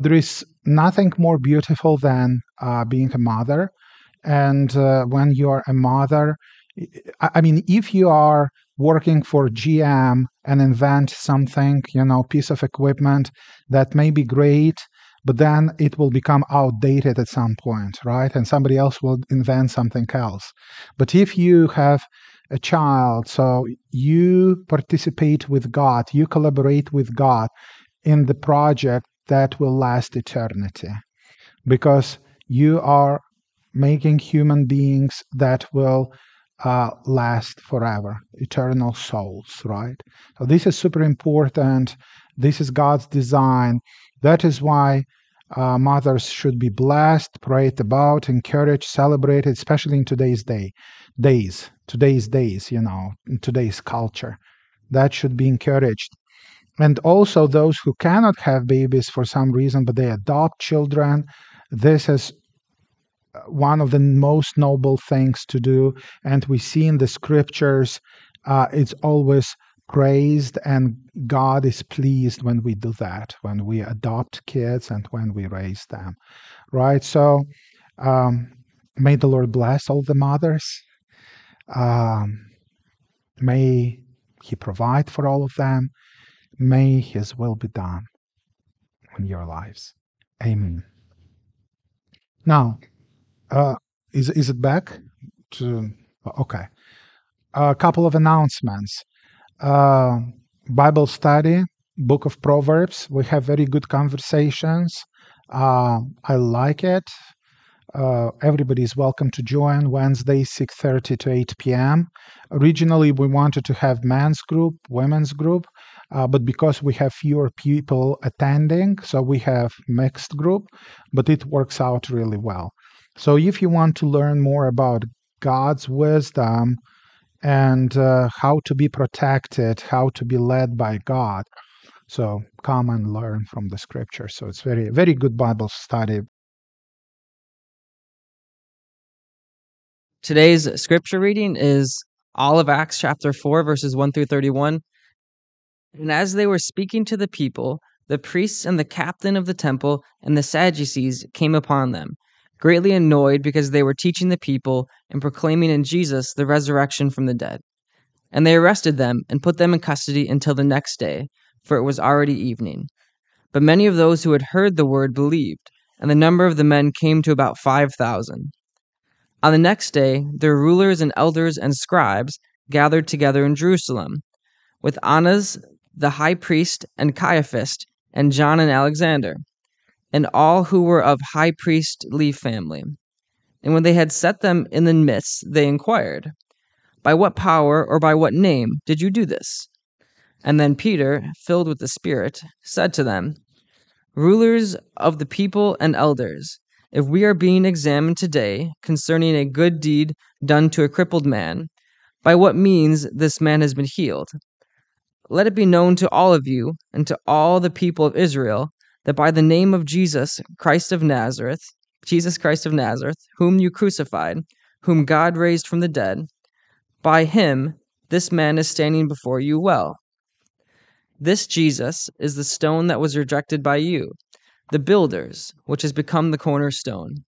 there is nothing more beautiful than uh, being a mother. And uh, when you are a mother, I I mean, if you are working for GM and invent something, you know, piece of equipment that may be great, but then it will become outdated at some point, right? And somebody else will invent something else. But if you have a child, so you participate with God, you collaborate with God in the project that will last eternity because you are making human beings that will uh, last forever, eternal souls, right? So this is super important. This is God's design. That is why uh, mothers should be blessed, prayed about, encouraged, celebrated, especially in today's day, days, today's days, you know, in today's culture. That should be encouraged. And also those who cannot have babies for some reason, but they adopt children. This is one of the most noble things to do. And we see in the scriptures, uh, it's always praised, and God is pleased when we do that, when we adopt kids and when we raise them. Right? So, um, may the Lord bless all the mothers. Um, may He provide for all of them. May His will be done in your lives. Amen. Now, uh, is is it back? To okay. A couple of announcements. Uh, Bible study, Book of Proverbs. We have very good conversations. Uh, I like it. Uh, everybody is welcome to join Wednesday, 6:30 to 8 p.m. Originally, we wanted to have men's group, women's group, uh, but because we have fewer people attending, so we have mixed group. But it works out really well. So if you want to learn more about God's wisdom and uh, how to be protected, how to be led by God, so come and learn from the scripture. So it's very, very good Bible study. Today's scripture reading is all of Acts chapter 4, verses 1 through 31. And as they were speaking to the people, the priests and the captain of the temple and the Sadducees came upon them, greatly annoyed because they were teaching the people and proclaiming in Jesus the resurrection from the dead. And they arrested them and put them in custody until the next day, for it was already evening. But many of those who had heard the word believed, and the number of the men came to about 5,000. On the next day, their rulers and elders and scribes gathered together in Jerusalem, with Annas the high priest, and Caiaphas, and John and Alexander, and all who were of high priestly family. And when they had set them in the midst, they inquired, By what power or by what name did you do this? And then Peter, filled with the Spirit, said to them, Rulers of the people and elders, if we are being examined today concerning a good deed done to a crippled man, by what means this man has been healed, let it be known to all of you and to all the people of Israel that by the name of Jesus Christ of Nazareth, Jesus Christ of Nazareth, whom you crucified, whom God raised from the dead, by him this man is standing before you well. This Jesus is the stone that was rejected by you the builders, which has become the cornerstone.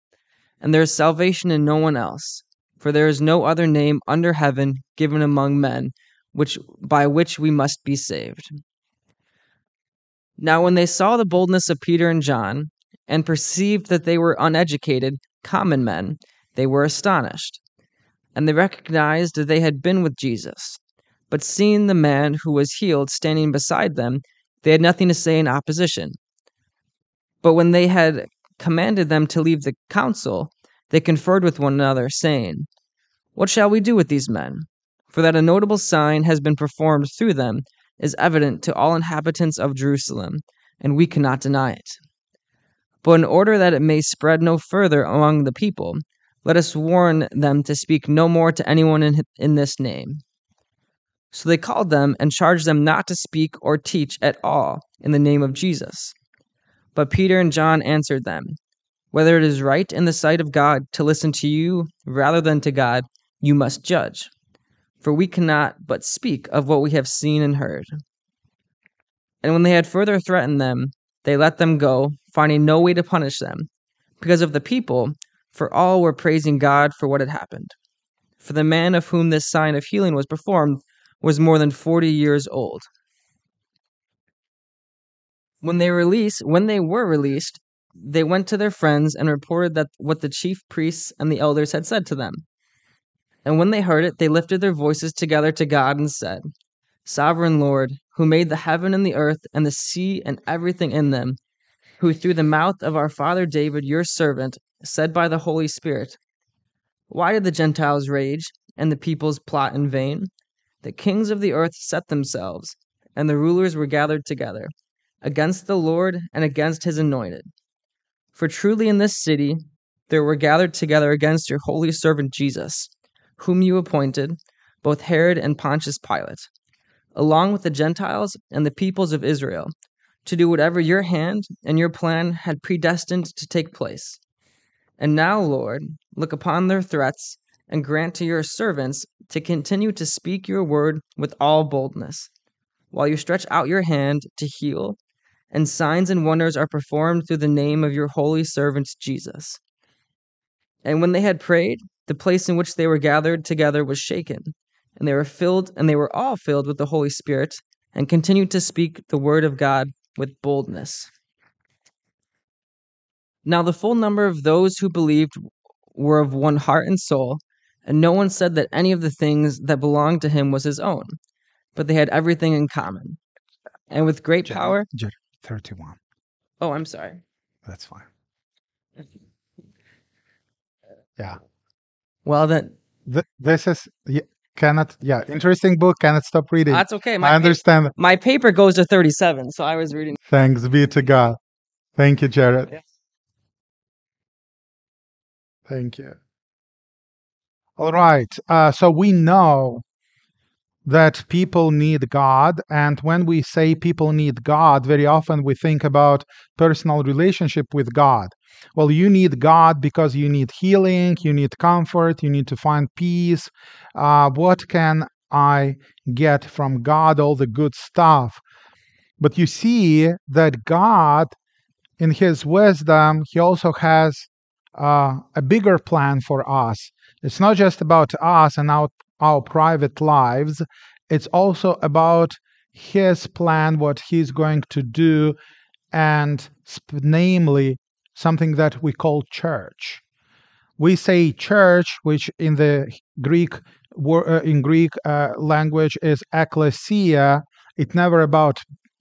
And there is salvation in no one else, for there is no other name under heaven given among men which by which we must be saved. Now when they saw the boldness of Peter and John, and perceived that they were uneducated, common men, they were astonished. And they recognized that they had been with Jesus. But seeing the man who was healed standing beside them, they had nothing to say in opposition. But when they had commanded them to leave the council, they conferred with one another, saying, What shall we do with these men? For that a notable sign has been performed through them is evident to all inhabitants of Jerusalem, and we cannot deny it. But in order that it may spread no further among the people, let us warn them to speak no more to anyone in, in this name. So they called them and charged them not to speak or teach at all in the name of Jesus. But Peter and John answered them, Whether it is right in the sight of God to listen to you rather than to God, you must judge. For we cannot but speak of what we have seen and heard. And when they had further threatened them, they let them go, finding no way to punish them because of the people, for all were praising God for what had happened. For the man of whom this sign of healing was performed was more than 40 years old. When they released, when they were released, they went to their friends and reported that what the chief priests and the elders had said to them. And when they heard it, they lifted their voices together to God and said, Sovereign Lord, who made the heaven and the earth and the sea and everything in them, who through the mouth of our father David, your servant, said by the Holy Spirit, Why did the Gentiles rage and the peoples plot in vain? The kings of the earth set themselves, and the rulers were gathered together against the Lord and against his anointed. For truly in this city there were gathered together against your holy servant Jesus, whom you appointed, both Herod and Pontius Pilate, along with the Gentiles and the peoples of Israel, to do whatever your hand and your plan had predestined to take place. And now, Lord, look upon their threats and grant to your servants to continue to speak your word with all boldness, while you stretch out your hand to heal and signs and wonders are performed through the name of your holy servant Jesus. And when they had prayed, the place in which they were gathered together was shaken, and they were filled, and they were all filled with the Holy Spirit, and continued to speak the word of God with boldness. Now the full number of those who believed were of one heart and soul, and no one said that any of the things that belonged to him was his own, but they had everything in common. And with great power, 31. Oh, I'm sorry. That's fine. Yeah. Well, then. Th- this is yeah, cannot yeah interesting book cannot stop reading that's okay my i understand my paper goes to 37 so i was reading thanks be to god thank you Jarod yes. thank you all right uh, so we know that people need God. And when we say people need God, very often we think about personal relationship with God. Well, you need God because you need healing, you need comfort, you need to find peace. Uh, what can I get from God? All the good stuff. But you see that God, in His wisdom, He also has uh, a bigger plan for us. It's not just about us and our our private lives. It's also about his plan, what he's going to do, and namely something that we call church. We say church, which in the Greek uh, in Greek uh, language is ecclesia. It never about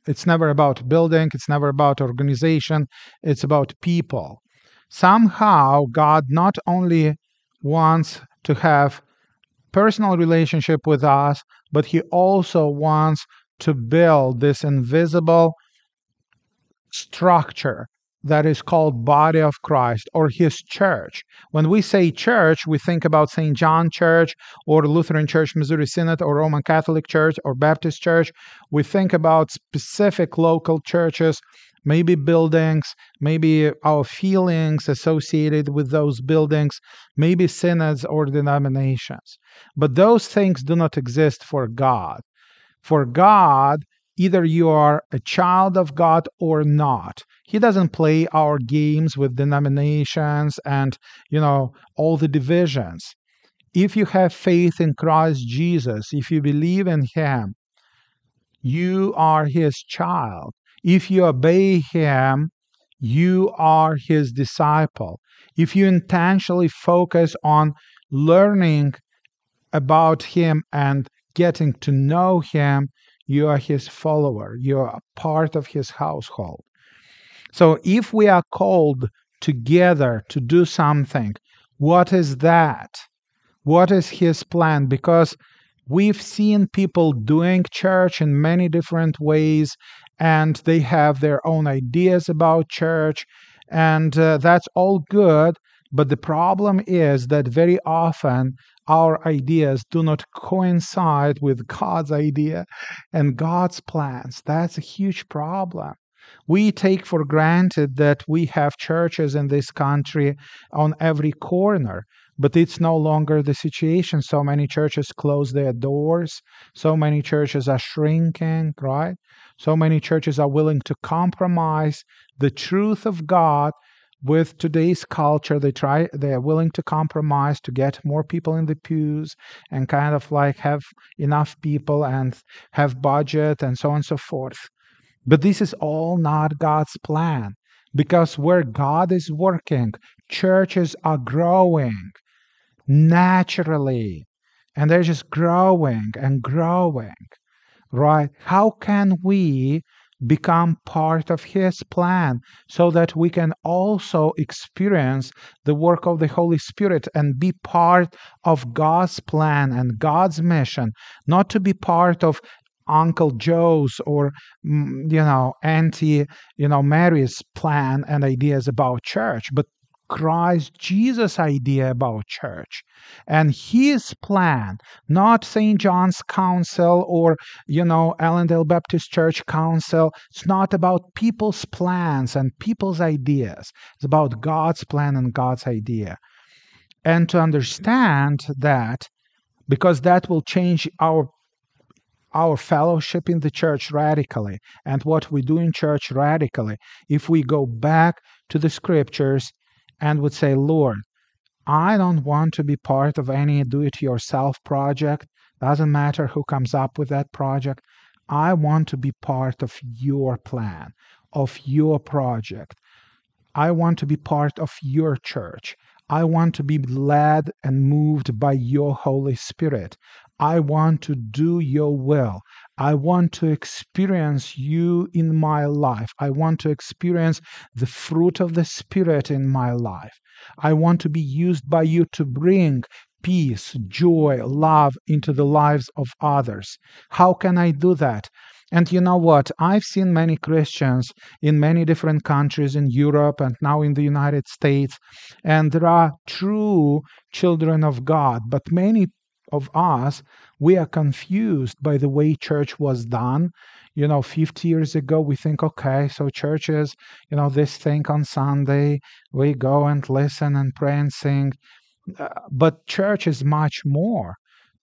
it's never about building. It's never about organization. It's about people. Somehow God not only wants to have personal relationship with us, but he also wants to build this invisible structure that is called body of Christ or his church. When we say church, we think about St. John Church or Lutheran Church Missouri Synod or Roman Catholic Church or Baptist Church. We think about specific local churches maybe buildings, maybe our feelings associated with those buildings, maybe synods or denominations. But those things do not exist for God. For God, either you are a child of God or not. He doesn't play our games with denominations and, you know, all the divisions. If you have faith in Christ Jesus, if you believe in Him, you are His child. If you obey him, you are his disciple. If you intentionally focus on learning about him and getting to know him, you are his follower. You are a part of his household. So if we are called together to do something, what is that? What is his plan? Because we've seen people doing church in many different ways and they have their own ideas about church, and uh, that's all good. But the problem is that very often our ideas do not coincide with God's idea and God's plans. That's a huge problem. We take for granted that we have churches in this country on every corner. but it's no longer the situation. So many churches close their doors. So many churches are shrinking, right? So many churches are willing to compromise the truth of God with today's culture they try they are willing to compromise to get more people in the pews and kind of like have enough people and have budget and so on and so forth. But this is all not god's plan because where god is working churches are growing naturally and they're just growing and growing right? How can we become part of His plan so that we can also experience the work of the Holy Spirit and be part of God's plan and God's mission, not to be part of Uncle Joe's or mm, you know Auntie you know Mary's plan and ideas about church, but Christ Jesus' idea about church and his plan, not St. John's Council or, you know, Allendale Baptist Church Council. It's not about people's plans and people's ideas. It's about God's plan and God's idea. And to understand that, because that will change our our fellowship in the church radically and what we do in church radically if we go back to the scriptures and would say, Lord, I don't want to be part of any do it yourself project. Doesn't matter who comes up with that project. I want to be part of your plan, of your project. I want to be part of your church. I want to be led and moved by your Holy Spirit. I want to do your will. I want to experience you in my life. I want to experience the fruit of the Spirit in my life. I want to be used by you to bring peace, joy, love into the lives of others. How can I do that? And you know what? I've seen many Christians in many different countries in Europe and now in the United States, and there are true children of God, but many of us, we are confused by the way church was done. You know, 50 years ago, we think, okay, so church is, you know, this thing on Sunday, we go and listen and pray and sing. Uh, but church is much more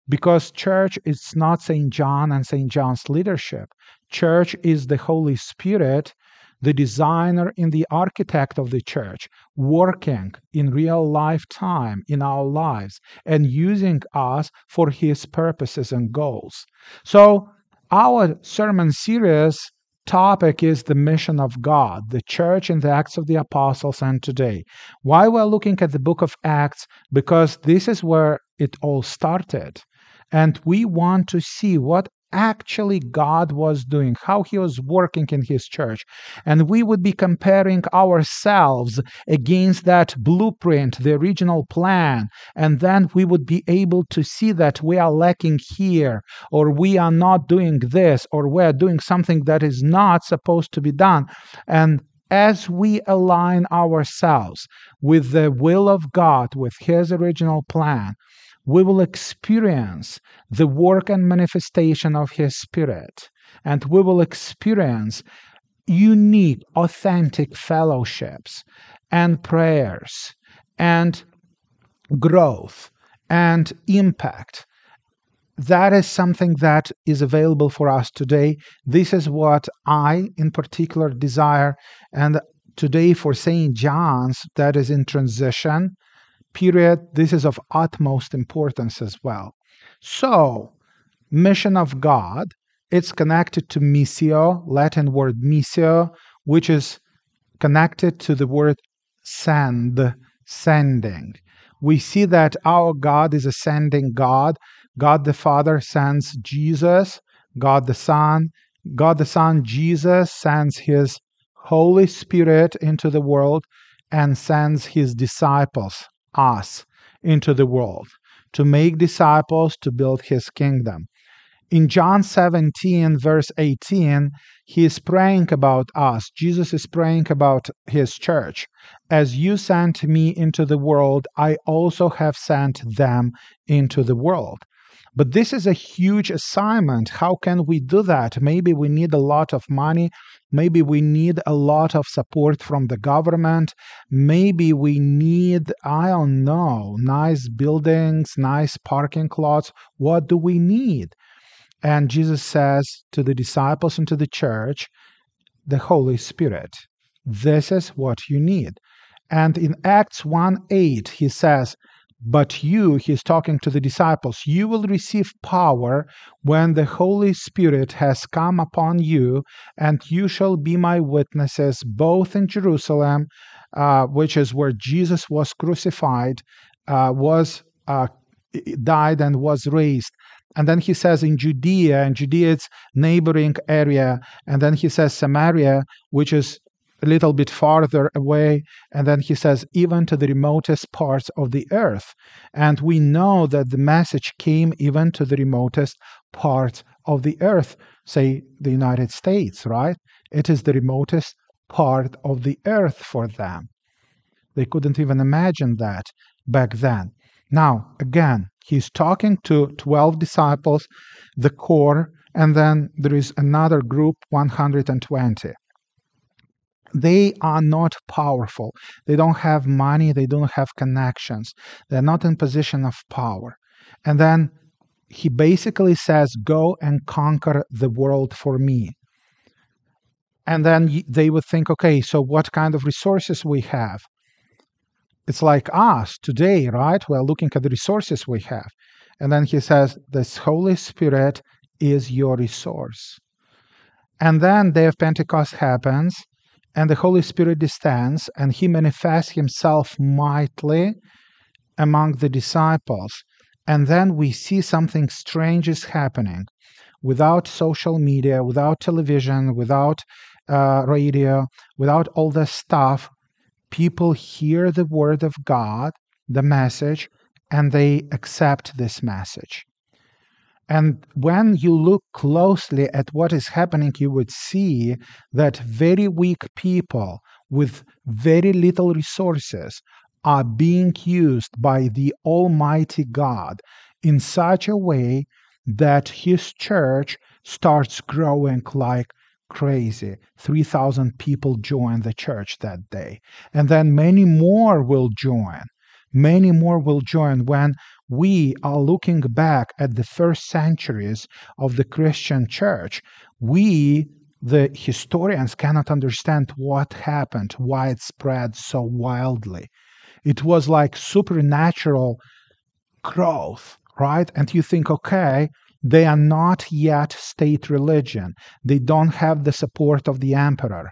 because church is not St. John and St. John's leadership. Church is the Holy Spirit the designer and the architect of the church, working in real lifetime in our lives and using us for his purposes and goals. So, our sermon series topic is the mission of God, the church in the Acts of the Apostles and today. Why we're looking at the book of Acts? Because this is where it all started. And we want to see what actually God was doing, how He was working in His church. And we would be comparing ourselves against that blueprint, the original plan. And then we would be able to see that we are lacking here, or we are not doing this, or we're doing something that is not supposed to be done. And as we align ourselves with the will of God, with His original plan, we will experience the work and manifestation of His Spirit, and we will experience unique, authentic fellowships and prayers and growth and impact. That is something that is available for us today. This is what I, in particular, desire. And today, for St. John's, that is in transition, period, this is of utmost importance as well. So, mission of God, it's connected to missio, Latin word missio, which is connected to the word send, sending. We see that our God is a sending God. God the Father sends Jesus, God the Son, God the Son, Jesus sends his Holy Spirit into the world and sends his disciples, us into the world to make disciples to build his kingdom. In John 17, verse 18, he is praying about us. Jesus is praying about his church. As you sent me into the world, I also have sent them into the world. But this is a huge assignment. How can we do that? Maybe we need a lot of money. Maybe we need a lot of support from the government. Maybe we need, I don't know, nice buildings, nice parking lots. What do we need? And Jesus says to the disciples and to the church, the Holy Spirit. This is what you need. And in Acts 1 8, he says, but you, he's talking to the disciples, you will receive power when the Holy Spirit has come upon you, and you shall be my witnesses both in Jerusalem, uh, which is where Jesus was crucified, uh, was uh, died, and was raised. And then he says in Judea, and Judea it's neighboring area, and then he says Samaria, which is a little bit farther away. And then he says, even to the remotest parts of the earth. And we know that the message came even to the remotest parts of the earth, say the United States, right? It is the remotest part of the earth for them. They couldn't even imagine that back then. Now, again, he's talking to 12 disciples, the core, and then there is another group, 120 they are not powerful. They don't have money. They don't have connections. They're not in position of power. And then he basically says, Go and conquer the world for me. And then they would think, okay, so what kind of resources we have? It's like us today, right? We're looking at the resources we have. And then he says, This Holy Spirit is your resource. And then day of Pentecost happens, and the Holy Spirit descends and he manifests himself mightily among the disciples. And then we see something strange is happening. Without social media, without television, without uh, radio, without all this stuff, people hear the word of God, the message, and they accept this message. And when you look closely at what is happening, you would see that very weak people with very little resources are being used by the Almighty God in such a way that His church starts growing like crazy. 3,000 people join the church that day. And then many more will join. Many more will join when we are looking back at the first centuries of the Christian church, we, the historians, cannot understand what happened, why it spread so wildly. It was like supernatural growth, right? And you think, okay, they are not yet state religion. They don't have the support of the emperor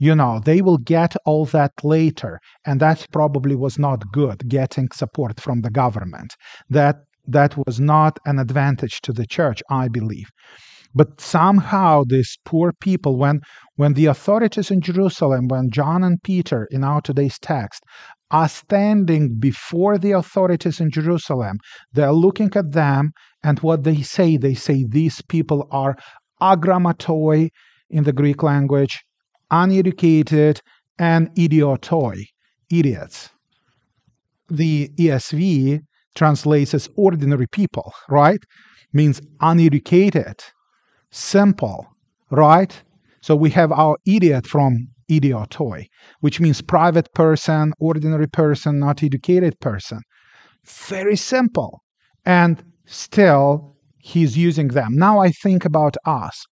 you know they will get all that later. And that probably was not good getting support from the government. That that was not an advantage to the church i believe. But somehow these poor people when when the authorities in jerusalem when john and peter in our today's text are standing before the authorities in jerusalem they're looking at them and what they say. They say these people are agrammatoi in the greek language uneducated, and idiotoi, idiots. The ESV translates as ordinary people, right? Means uneducated, simple, right? So we have our idiot from idiotoi, which means private person, ordinary person, not educated person. Very simple. And still, he's using them. Now I think about us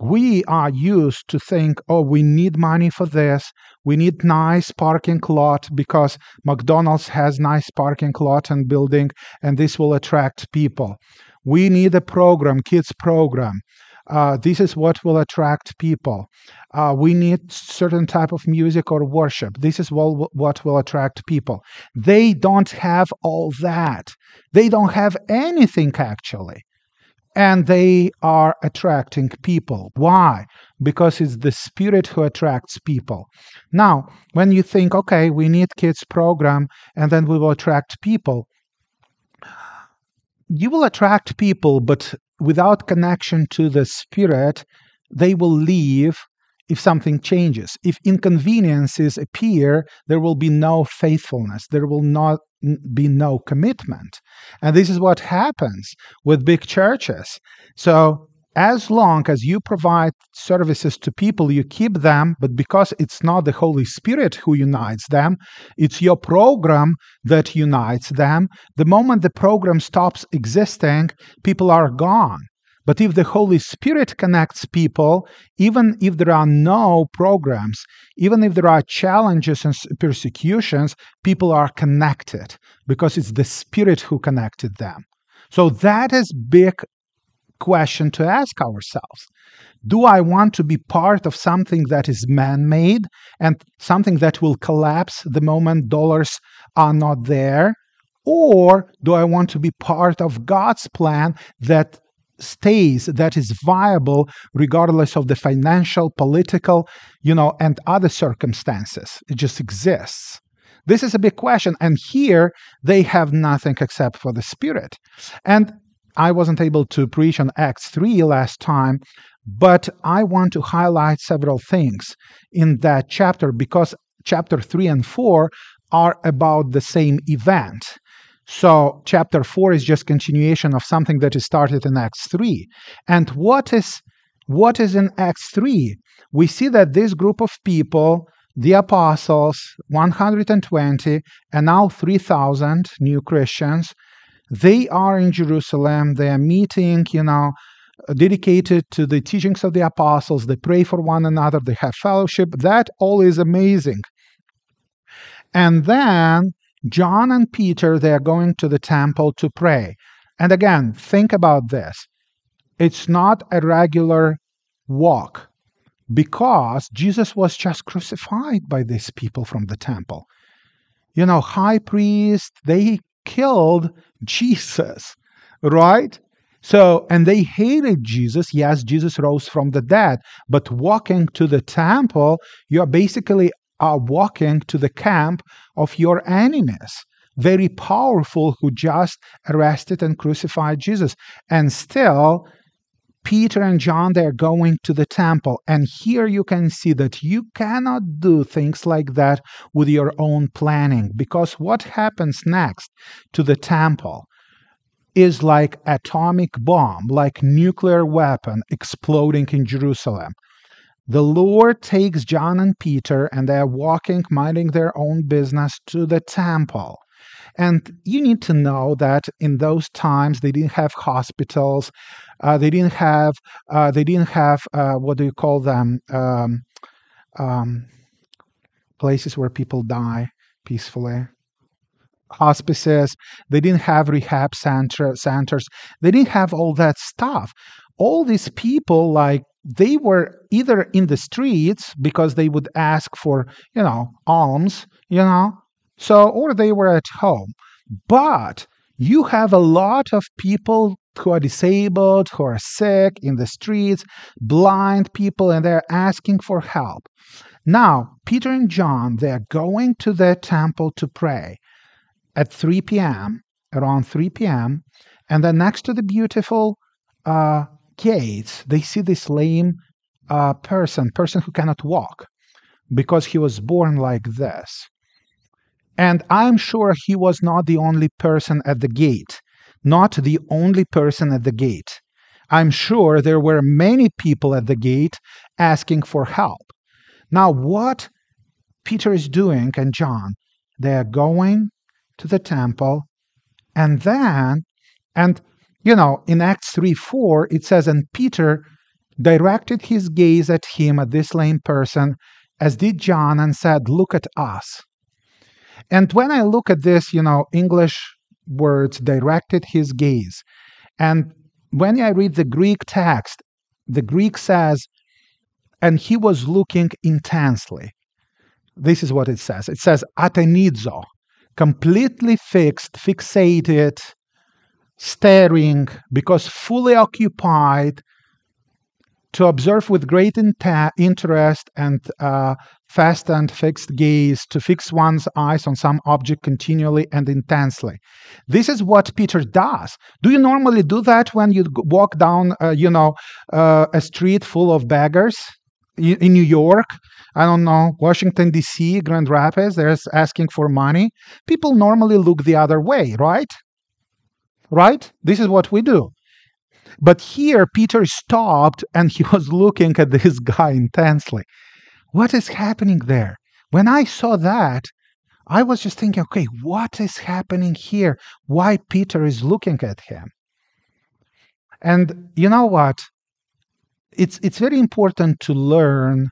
we are used to think, oh, we need money for this. We need nice parking lot because McDonald's has nice parking lot and building, and this will attract people. We need a program, kids program. Uh, this is what will attract people. Uh, we need certain type of music or worship. This is what, what will attract people. They don't have all that. They don't have anything actually and they are attracting people. Why? Because it's the spirit who attracts people. Now, when you think, okay, we need kids program and then we will attract people, you will attract people, but without connection to the spirit, they will leave if something changes. If inconveniences appear, there will be no faithfulness. There will not be no commitment. And this is what happens with big churches. So as long as you provide services to people, you keep them, but because it's not the Holy Spirit who unites them, it's your program that unites them. The moment the program stops existing, people are gone. But if the Holy Spirit connects people, even if there are no programs, even if there are challenges and persecutions, people are connected because it's the Spirit who connected them. So that is big question to ask ourselves. Do I want to be part of something that is man made and something that will collapse the moment dollars are not there? Or do I want to be part of God's plan that stays, that is viable regardless of the financial, political, you know, and other circumstances? It just exists. This is a big question. And here they have nothing except for the Spirit. And I wasn't able to preach on Acts 3 last time, but I want to highlight several things in that chapter because chapter 3 and 4 are about the same event. So chapter 4 is just continuation of something that is started in Acts 3. And what is what is in Acts 3? We see that this group of people, the apostles, 120, and now 3,000 new Christians, they are in Jerusalem. They are meeting, you know, dedicated to the teachings of the apostles. They pray for one another. They have fellowship. That all is amazing. And then John and Peter, they are going to the temple to pray. And again, think about this. It's not a regular walk because Jesus was just crucified by these people from the temple. You know, high priest, they killed Jesus, right? So, and they hated Jesus. Yes, Jesus rose from the dead, but walking to the temple, you're basically uh, walking to the camp of your enemies. Very powerful, who just arrested and crucified Jesus. And still, Peter and John, they're going to the temple. And here you can see that you cannot do things like that with your own planning because what happens next to the temple is like atomic bomb, like nuclear weapon exploding in Jerusalem. The Lord takes John and Peter and they're walking, minding their own business to the temple. And you need to know that in those times they didn't have hospitals, uh, they didn't have uh, they didn't have uh, what do you call them? Um, um, places where people die peacefully. Hospices they didn't have rehab center, centers. They didn't have all that stuff. All these people like they were either in the streets because they would ask for you know alms you know so or they were at home but you have a lot of people who are disabled, who are sick in the streets, blind people, and they're asking for help. Now, Peter and John, they're going to the temple to pray at 3 p.m., around 3 p.m., and then next to the beautiful uh, gates, they see this lame uh, person, person who cannot walk because he was born like this. And I'm sure he was not the only person at the gate not the only person at the gate. I'm sure there were many people at the gate asking for help. Now, what Peter is doing and John, they are going to the temple, and then, and you know, in Acts 3 4, it says, And Peter directed his gaze at him, at this lame person, as did John, and said, Look at us. And when I look at this, you know, English words directed his gaze. And when I read the Greek text, the Greek says, and he was looking intensely. This is what it says. It says atenizo, completely fixed, fixated, staring, because fully occupied to observe with great interest and uh, fast and fixed gaze, to fix one's eyes on some object continually and intensely. This is what Peter does. Do you normally do that when you walk down, uh, you know, uh, a street full of beggars? in New York, I don't know, Washington, D.C., Grand Rapids, they're asking for money. People normally look the other way, right? Right? This is what we do. But here, Peter stopped and he was looking at this guy intensely. What is happening there? When I saw that, I was just thinking, okay, what is happening here? Why Peter is looking at him? And you know what? It's it's very important to learn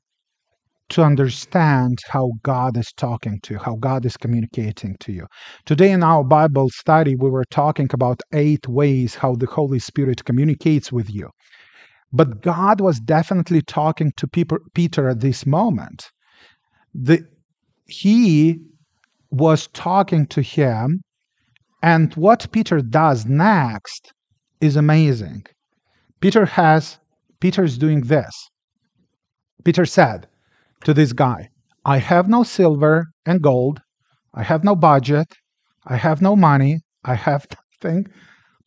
to understand how God is talking to you, how God is communicating to you. Today in our Bible study, we were talking about eight ways how the Holy Spirit communicates with you. But God was definitely talking to Peter, at this moment. The, he was talking to him, and what Peter does next is amazing. Peter has Peter is doing this. Peter said to this guy, I have no silver and gold, I have no budget, I have no money, I have nothing,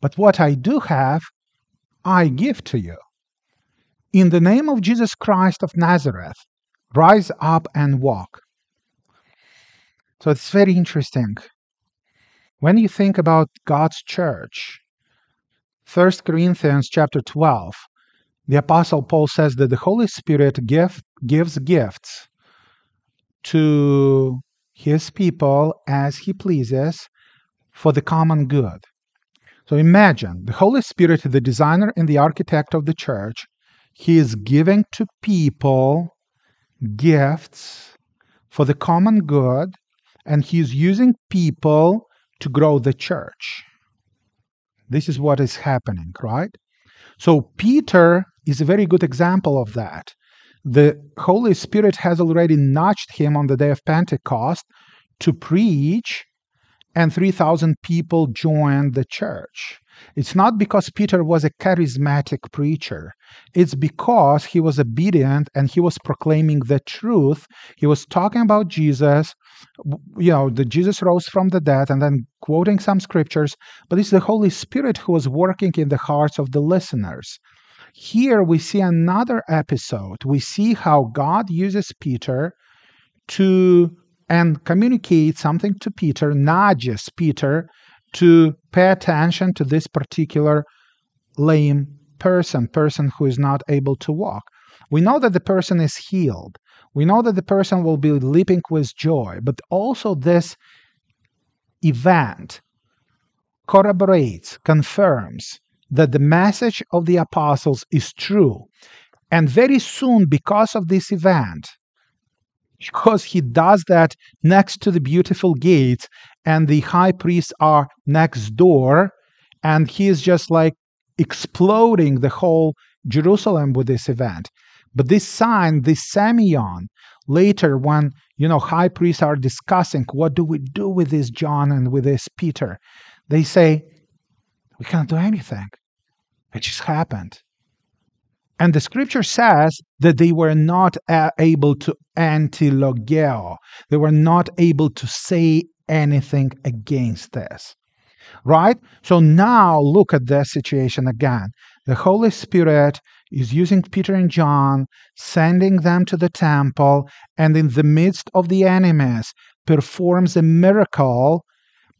but what I do have, I give to you. In the name of Jesus Christ of Nazareth, rise up and walk. So it's very interesting. When you think about God's church, 1 Corinthians chapter 12, the apostle Paul says that the Holy Spirit give, gives gifts to his people as he pleases for the common good. So imagine the Holy Spirit, the designer and the architect of the church, he is giving to people gifts for the common good, and he is using people to grow the church. This is what is happening, right? So Peter is a very good example of that. The Holy Spirit has already nudged him on the day of Pentecost to preach, and 3,000 people joined the church. It's not because Peter was a charismatic preacher. It's because he was obedient and he was proclaiming the truth. He was talking about Jesus, you know, that Jesus rose from the dead and then quoting some scriptures, but it's the Holy Spirit who was working in the hearts of the listeners. Here we see another episode. We see how God uses Peter to and communicate something to Peter, nudges Peter to pay attention to this particular lame person, person who is not able to walk. We know that the person is healed. We know that the person will be leaping with joy, but also this event corroborates, confirms that the message of the apostles is true. And very soon, because of this event, because he does that next to the beautiful gates, and the high priests are next door, and he is just like exploding the whole Jerusalem with this event. But this sign, this semeion, later when you know high priests are discussing what do we do with this John and with this Peter, they say, We can't do anything. It just happened. And the scripture says that they were not uh, able to antilogeo. They were not able to say anything against this. Right? So now look at the situation again. The Holy Spirit is using Peter and John, sending them to the temple, and in the midst of the enemies, performs a miracle.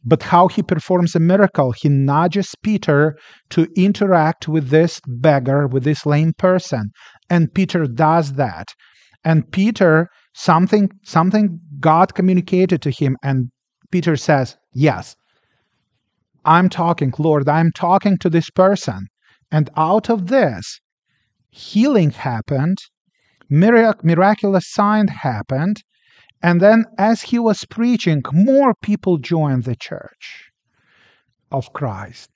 But how he performs a miracle, he nudges Peter to interact with this beggar, with this lame person. And Peter does that. And Peter, something, something God communicated to him, and Peter says, Yes, I'm talking, Lord, I'm talking to this person. And out of this, healing happened, mirac- miraculous sign happened, and then as he was preaching, more people joined the church of Christ.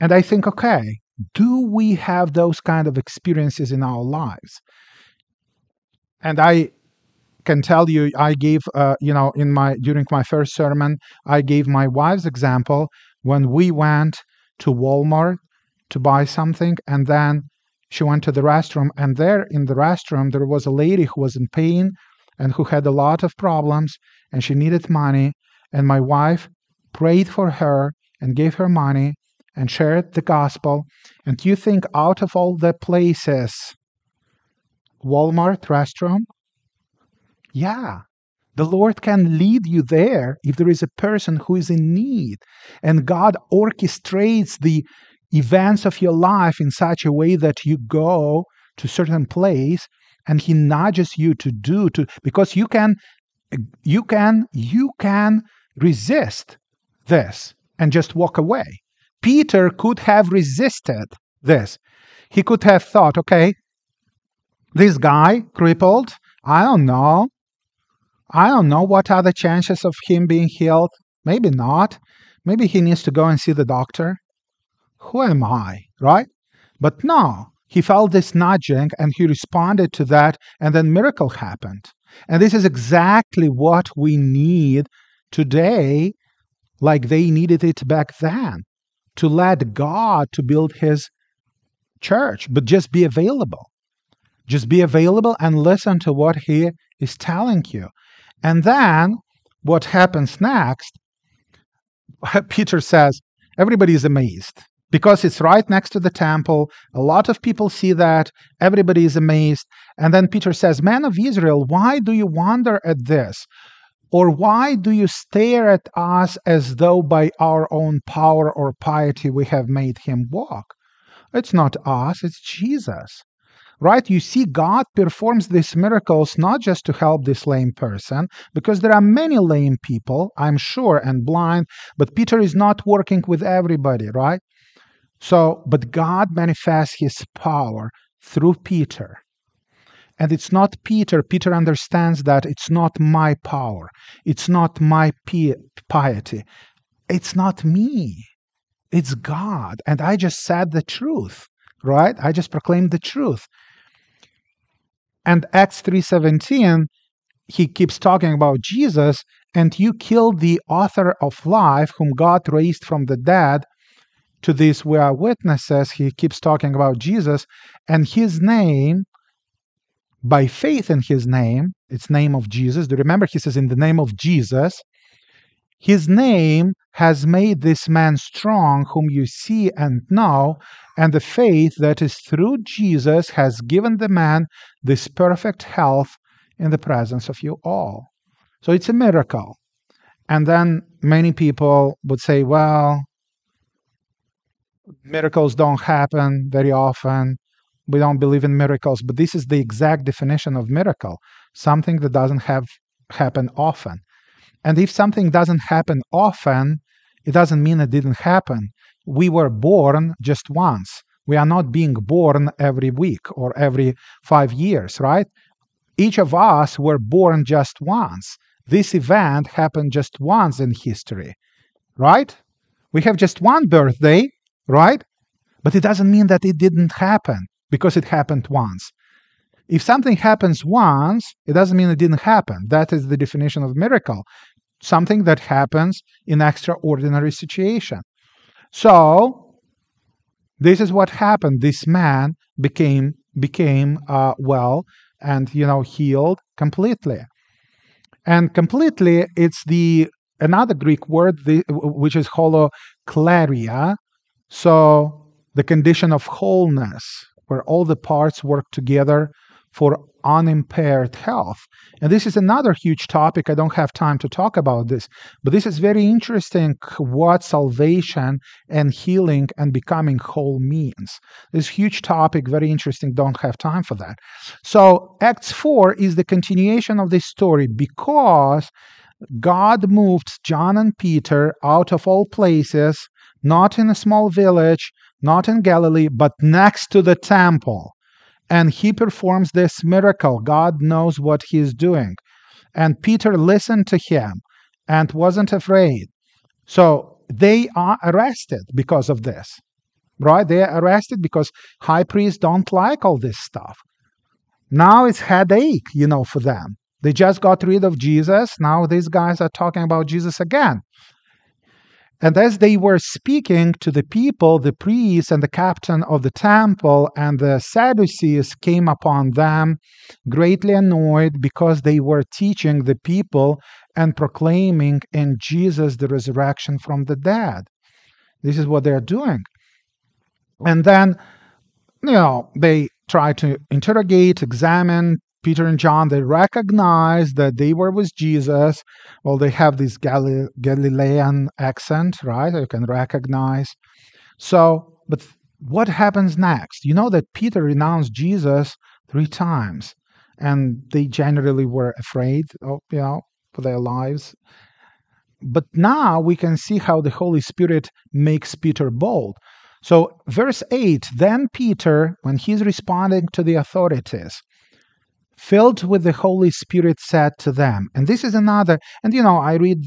And I think, okay, do we have those kind of experiences in our lives? And I can tell you, I gave, uh, you know, in my during my first sermon, I gave my wife's example when we went to Walmart to buy something, and then she went to the restroom, and there in the restroom there was a lady who was in pain and who had a lot of problems, and she needed money, and my wife prayed for her and gave her money and shared the gospel. And you think out of all the places Walmart restroom? Yeah, the Lord can lead you there if there is a person who is in need. And God orchestrates the events of your life in such a way that you go to certain place and he nudges you to do to because you can you can you can resist this and just walk away. Peter could have resisted this. He could have thought, okay, this guy crippled, I don't know. I don't know what are the chances of him being healed. Maybe not. Maybe he needs to go and see the doctor. Who am I, right? But no, he felt this nudging and he responded to that, and then miracle happened. And this is exactly what we need today, like they needed it back then, to let God to build his church, but just be available. Just be available and listen to what he is telling you. And then what happens next, Peter says, everybody is amazed because it's right next to the temple. A lot of people see that. Everybody is amazed. And then Peter says, Men of Israel, why do you wonder at this? Or why do you stare at us as though by our own power or piety we have made him walk? It's not us, it's Jesus. Right? You see, God performs these miracles not just to help this lame person, because there are many lame people, I'm sure, and blind, but Peter is not working with everybody, right? So, but God manifests his power through Peter. And it's not Peter. Peter understands that it's not my power. It's not my piety. It's not me. It's God. And I just said the truth, right? I just proclaimed the truth. And Acts 3:17, he keeps talking about Jesus, and you killed the author of life, whom God raised from the dead, to this we are witnesses. He keeps talking about Jesus and his name, by faith in his name, it's name of Jesus. Do you remember? He says, in the name of Jesus, his name has made this man strong, whom you see and know, and the faith that is through Jesus has given the man this perfect health in the presence of you all. So it's a miracle. And then many people would say, well, miracles don't happen very often. We don't believe in miracles, but this is the exact definition of miracle something that doesn't have happen often. And if something doesn't happen often, it doesn't mean it didn't happen. We were born just once. We are not being born every week or every five years, right? Each of us were born just once. This event happened just once in history, right? We have just one birthday, right? But it doesn't mean that it didn't happen because it happened once. If something happens once, it doesn't mean it didn't happen. That is the definition of miracle. Something that happens in extraordinary situation. So this is what happened. This man became became uh, well and you know healed completely. And completely, it's the another Greek word the, which is holokleria, so, the condition of wholeness, where all the parts work together for unimpaired health. And this is another huge topic. I don't have time to talk about this, but this is very interesting what salvation and healing and becoming whole means. This huge topic, very interesting. Don't have time for that. So, Acts 4 is the continuation of this story because God moved John and Peter out of all places not in a small village, not in Galilee, but next to the temple. And he performs this miracle. God knows what he's doing. And Peter listened to him and wasn't afraid. So they are arrested because of this, right? They are arrested because high priests don't like all this stuff. Now it's headache, you know, for them. They just got rid of Jesus. Now these guys are talking about Jesus again. And as they were speaking to the people, the priests and the captain of the temple and the Sadducees came upon them, greatly annoyed because they were teaching the people and proclaiming in Jesus the resurrection from the dead. This is what they're doing. And then, you know, they try to interrogate, examine Peter and John. They recognize that they were with Jesus. Well, they have this Gal- Galilean accent, right? You can recognize. So, but what happens next? You know that Peter renounced Jesus three times, and they generally were afraid of, you know, for their lives. But now we can see how the Holy Spirit makes Peter bold. So, verse 8 then Peter, when he's responding to the authorities, filled with the Holy Spirit, said to them, and this is another, and you know, I read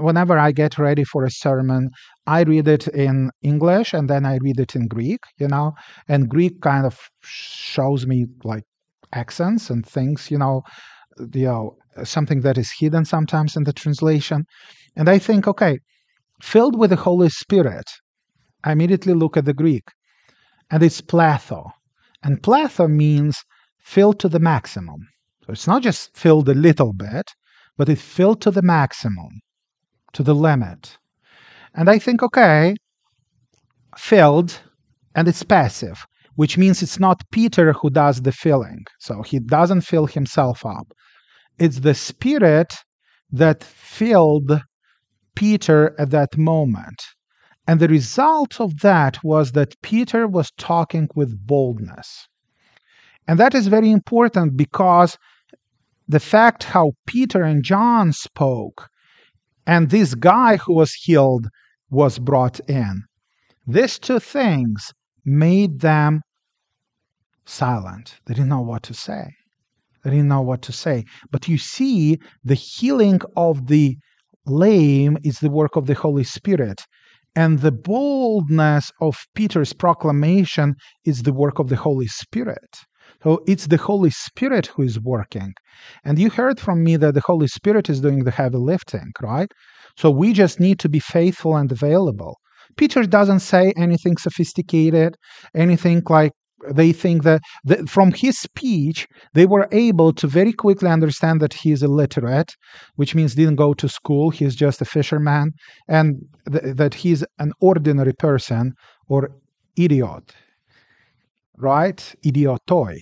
whenever I get ready for a sermon, I read it in English and then I read it in Greek, you know, and Greek kind of shows me like accents and things, you know, you know, something that is hidden sometimes in the translation. And I think, okay, filled with the Holy Spirit, I immediately look at the Greek, and it's pletho. And pletho means filled to the maximum. So it's not just filled a little bit, but it's filled to the maximum, to the limit. And I think, okay, filled, and it's passive, which means it's not Peter who does the filling. So he doesn't fill himself up. It's the Spirit that filled Peter at that moment. And the result of that was that Peter was talking with boldness. And that is very important because the fact how Peter and John spoke and this guy who was healed was brought in, these two things made them silent. They didn't know what to say. They didn't know what to say. But you see, the healing of the lame is the work of the Holy Spirit. And the boldness of Peter's proclamation is the work of the Holy Spirit. So it's the Holy Spirit who is working. And you heard from me that the Holy Spirit is doing the heavy lifting, right? So we just need to be faithful and available. Peter doesn't say anything sophisticated, anything like they think that, that, from his speech they were able to very quickly understand that he is illiterate which means didn't go to school he's just a fisherman and th- that he's an ordinary person or idiot right idiotoi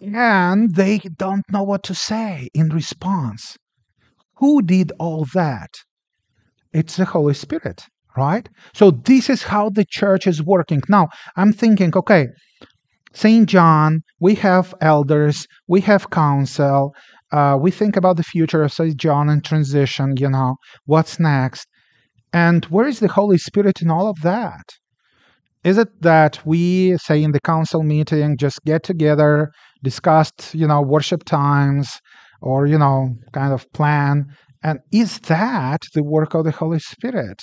and they don't know what to say in response who did all that it's the holy spirit right? So this is how the church is working. Now, I'm thinking, okay, St. John, we have elders, we have council, uh, we think about the future of St. John and transition, you know, what's next? And where is the Holy Spirit in all of that? Is it that we, say, in the council meeting, just get together, discussed, you know, worship times, or, you know, kind of plan? And is that the work of the Holy Spirit?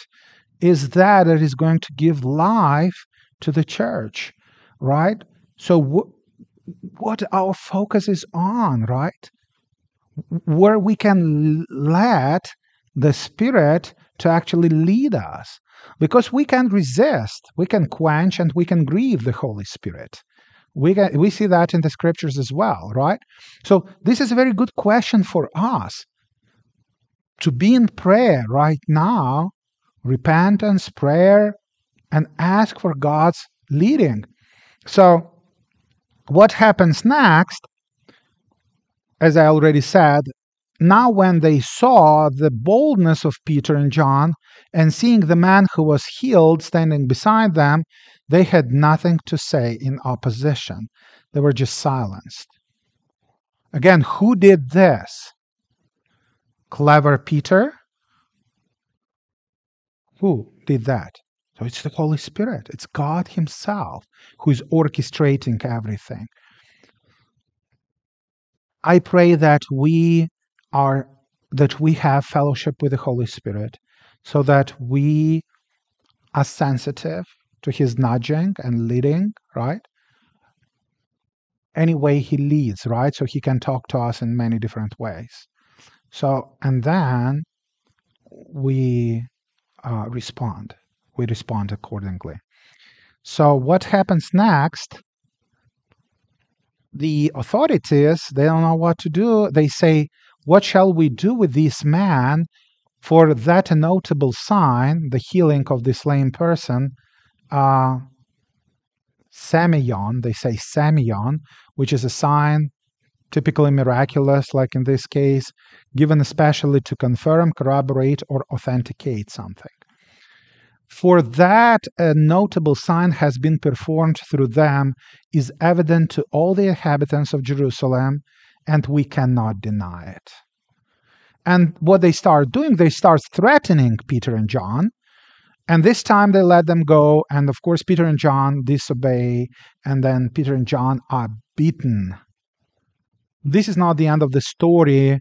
is that it is going to give life to the church, right? So, what our focus is on, right? Where we can let the Spirit to actually lead us. Because we can resist, we can quench, and we can grieve the Holy Spirit. We, can, we see that in the scriptures as well, right? So, this is a very good question for us to be in prayer right now repentance, prayer, and ask for God's leading. So, what happens next, as I already said, now when they saw the boldness of Peter and John, and seeing the man who was healed standing beside them, they had nothing to say in opposition. They were just silenced. Again, who did this? Clever Peter? Who did that? So it's the Holy Spirit. It's God Himself who is orchestrating everything. I pray that we are that we have fellowship with the Holy Spirit so that we are sensitive to his nudging and leading, right? Any way he leads, right? So he can talk to us in many different ways. So, and then we uh, respond. We respond accordingly. So, what happens next? The authorities, they don't know what to do. They say, What shall we do with this man? For that notable sign, the healing of this lame person, uh, semeion, they say semeion, which is a sign typically miraculous, like in this case, given especially to confirm, corroborate, or authenticate something. For that a notable sign has been performed through them is evident to all the inhabitants of Jerusalem, and we cannot deny it. And what they start doing, they start threatening Peter and John. And this time they let them go. And of course, Peter and John disobey. And then Peter and John are beaten. This is not the end of the story.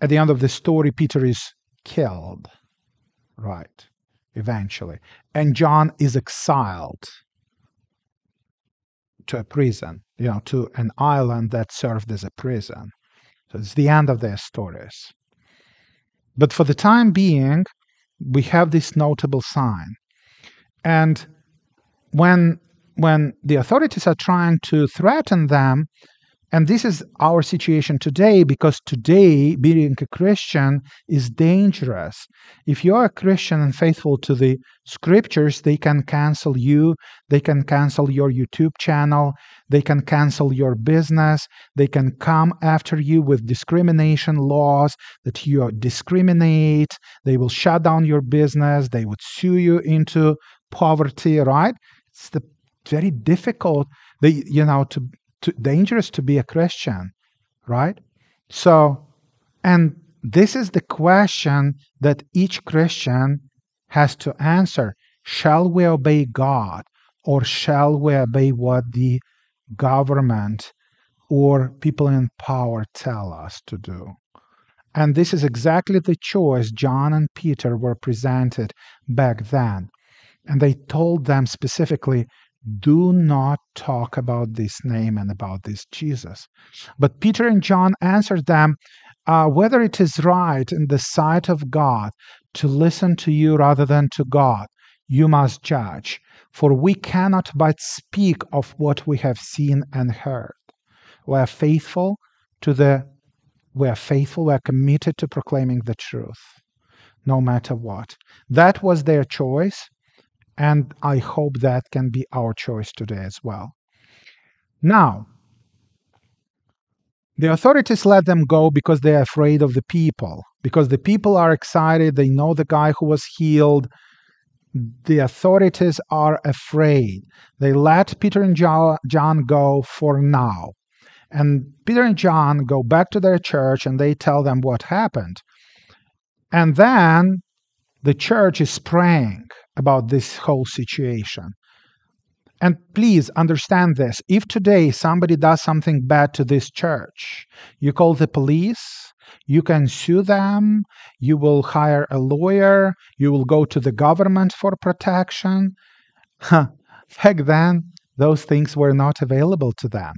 At the end of the story, Peter is killed. Right eventually. And John is exiled to a prison, you know, to an island that served as a prison. So it's the end of their stories. But for the time being, we have this notable sign. And when when the authorities are trying to threaten them, and this is our situation today because today being a Christian is dangerous. If you are a Christian and faithful to the scriptures, they can cancel you, they can cancel your YouTube channel, they can cancel your business, they can come after you with discrimination laws that you discriminate, they will shut down your business, they would sue you into poverty, right? It's the very difficult they you know to to, dangerous to be a Christian, right? So, and this is the question that each Christian has to answer. Shall we obey God or shall we obey what the government or people in power tell us to do? And this is exactly the choice John and Peter were presented back then. And they told them specifically, do not talk about this name and about this Jesus. But Peter and John answered them, uh, whether it is right in the sight of God to listen to you rather than to God, you must judge, for we cannot but speak of what we have seen and heard. We are faithful to the we are faithful, we are committed to proclaiming the truth, no matter what. That was their choice. And I hope that can be our choice today as well. Now, the authorities let them go because they're afraid of the people, because the people are excited. They know the guy who was healed. The authorities are afraid. They let Peter and John go for now. And Peter and John go back to their church and they tell them what happened. And then the church is praying about this whole situation. And please understand this. If today somebody does something bad to this church, you call the police, you can sue them, you will hire a lawyer, you will go to the government for protection. Back then, those things were not available to them.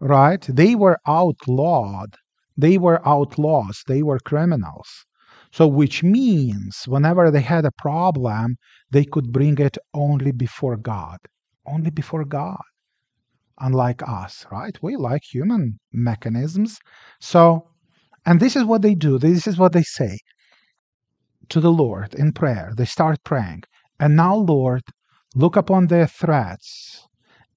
Right? They were outlawed. They were outlaws. They were criminals. So, which means whenever they had a problem, they could bring it only before God, only before God. Unlike us, right? We like human mechanisms. So, and this is what they do, this is what they say to the Lord in prayer. They start praying. And now, Lord, look upon their threats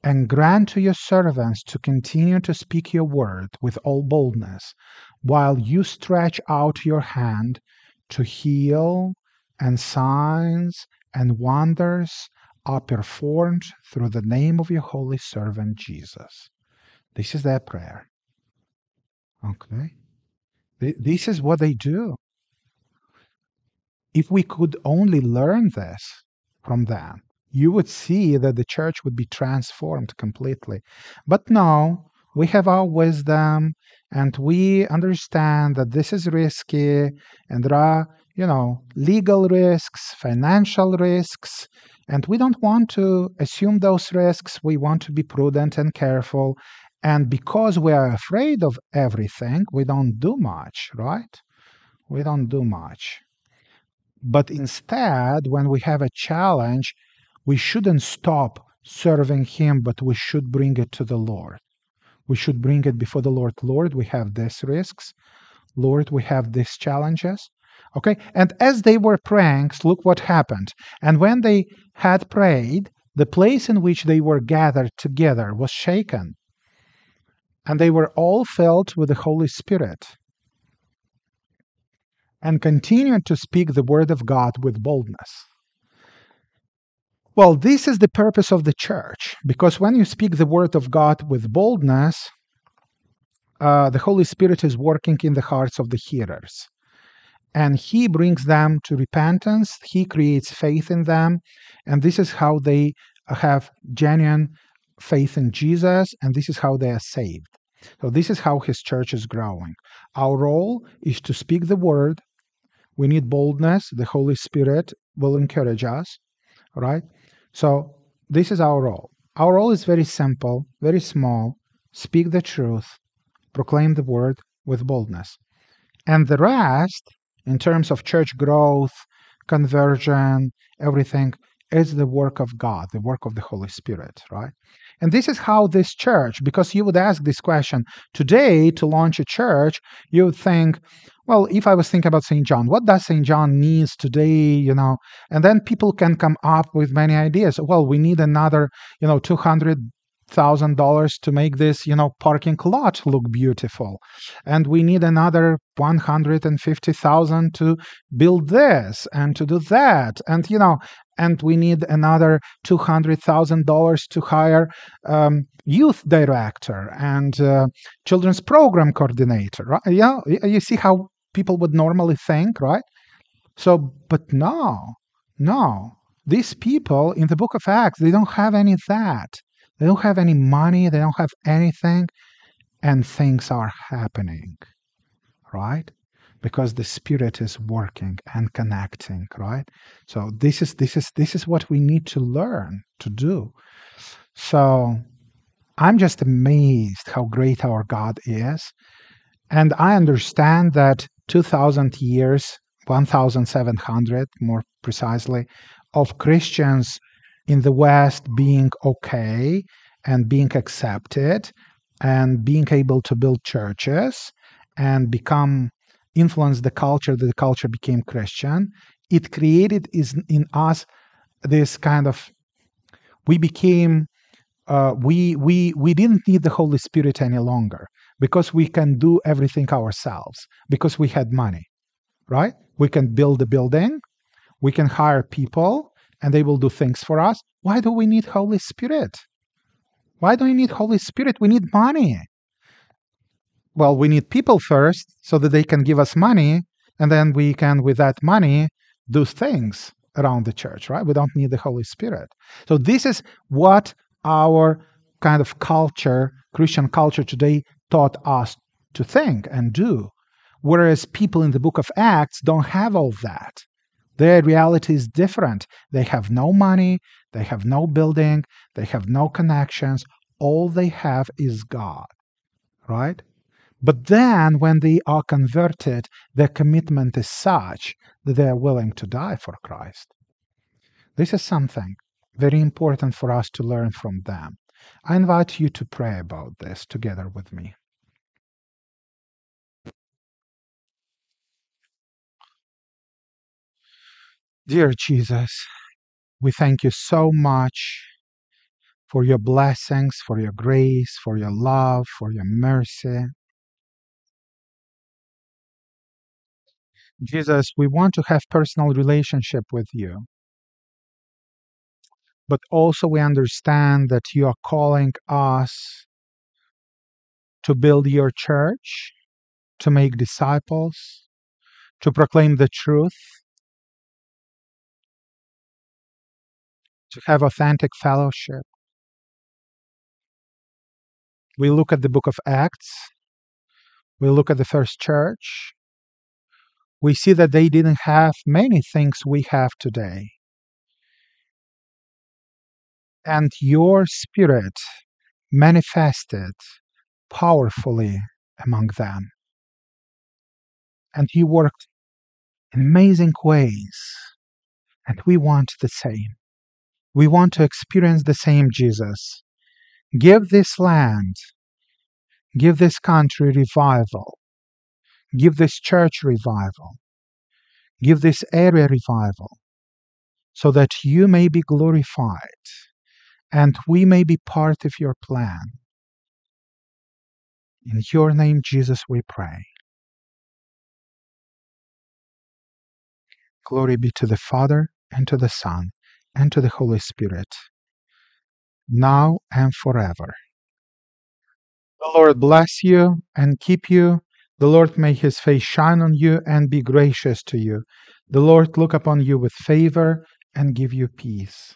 and grant to your servants to continue to speak your word with all boldness, while you stretch out your hand to heal, and signs and wonders are performed through the name of your holy servant Jesus. This is their prayer. Okay? This is what they do. If we could only learn this from them, you would see that the church would be transformed completely. But no, we have our wisdom and we understand that this is risky and there are you know legal risks financial risks and we don't want to assume those risks. We want to be prudent and careful. And because we are afraid of everything we don't do much right? We don't do much. But instead when we have a challenge we shouldn't stop serving him but we should bring it to the lord we should bring it before the Lord. Lord, we have these risks. Lord, we have these challenges. Okay, and as they were praying, look what happened. And when they had prayed, the place in which they were gathered together was shaken, and they were all filled with the Holy Spirit and continued to speak the word of God with boldness. Well, this is the purpose of the church, because when you speak the word of God with boldness, uh, the Holy Spirit is working in the hearts of the hearers. And He brings them to repentance, He creates faith in them, and this is how they have genuine faith in Jesus, and this is how they are saved. So, this is how His church is growing. Our role is to speak the word. We need boldness. The Holy Spirit will encourage us, right? So, this is our role. Our role is very simple, very small. Speak the truth, proclaim the word with boldness. And the rest, in terms of church growth, conversion, everything, is the work of God, the work of the Holy Spirit, right? And this is how this church, because you would ask this question today to launch a church, you would think, well, if I was thinking about St. John, what does St. John needs today, you know? And then people can come up with many ideas. Well, we need another, you know, 200 thousand dollars to make this you know parking lot look beautiful and we need another 150,000 to build this and to do that and you know and we need another $200,000 to hire um, youth director and uh, children's program coordinator right yeah you see how people would normally think right so but no no these people in the book of acts they don't have any that they don't have any money, they don't have anything, and things are happening, right? Because the spirit is working and connecting, right? So this is this is this is what we need to learn to do. So I'm just amazed how great our God is. And I understand that 2000 years, 1700 more precisely, of Christians in the West being okay and being accepted and being able to build churches and become influence the culture the culture became Christian, it created is in us this kind of we became uh, we we we didn't need the Holy Spirit any longer because we can do everything ourselves because we had money, right? We can build a building, we can hire people, and they will do things for us. Why do we need Holy Spirit? Why do we need Holy Spirit? We need money. Well, we need people first so that they can give us money, and then we can, with that money, do things around the church, right? We don't need the Holy Spirit. So, this is what our kind of culture, Christian culture today, taught us to think and do. Whereas people in the book of Acts don't have all that. Their reality is different. They have no money, they have no building, they have no connections. All they have is God, right? But then when they are converted, their commitment is such that they are willing to die for Christ. This is something very important for us to learn from them. I invite you to pray about this together with me. Dear Jesus, we thank you so much for your blessings, for your grace, for your love, for your mercy. Jesus, we want to have personal relationship with you. But also we understand that you are calling us to build your church, to make disciples, to proclaim the truth, to have authentic fellowship. We look at the book of Acts, we look at the first church, we see that they didn't have many things we have today. And your spirit manifested powerfully among them. And you worked in amazing ways. And we want the same. We want to experience the same Jesus. Give this land, give this country revival, give this church revival, give this area revival, so that you may be glorified and we may be part of your plan. In your name, Jesus, we pray. Glory be to the Father, and to the Son, and to the Holy Spirit, now and forever. The Lord bless you and keep you. The Lord make his face shine on you and be gracious to you. The Lord look upon you with favor and give you peace.